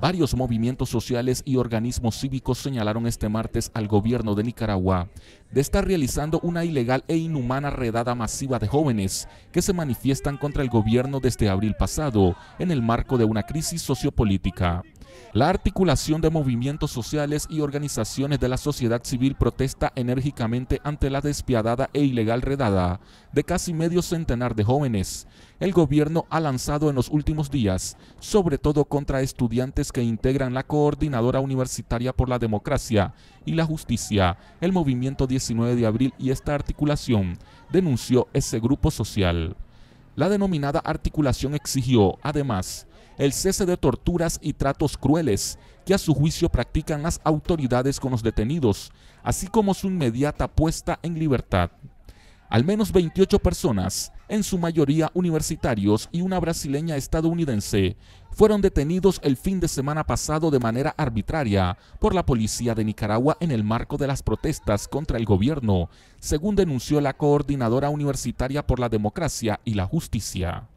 Varios movimientos sociales y organismos cívicos señalaron este martes al gobierno de Nicaragua de estar realizando una ilegal e inhumana redada masiva de jóvenes que se manifiestan contra el gobierno desde abril pasado en el marco de una crisis sociopolítica. La articulación de movimientos sociales y organizaciones de la sociedad civil protesta enérgicamente ante la despiadada e ilegal redada de casi medio centenar de jóvenes. El gobierno ha lanzado en los últimos días, sobre todo contra estudiantes que integran la Coordinadora Universitaria por la Democracia y la Justicia, el Movimiento 19 de Abril y esta articulación, denunció ese grupo social. La denominada articulación exigió, además, el cese de torturas y tratos crueles que a su juicio practican las autoridades con los detenidos, así como su inmediata puesta en libertad. Al menos 28 personas, en su mayoría universitarios y una brasileña estadounidense, fueron detenidos el fin de semana pasado de manera arbitraria por la policía de Nicaragua en el marco de las protestas contra el gobierno, según denunció la Coordinadora Universitaria por la Democracia y la Justicia.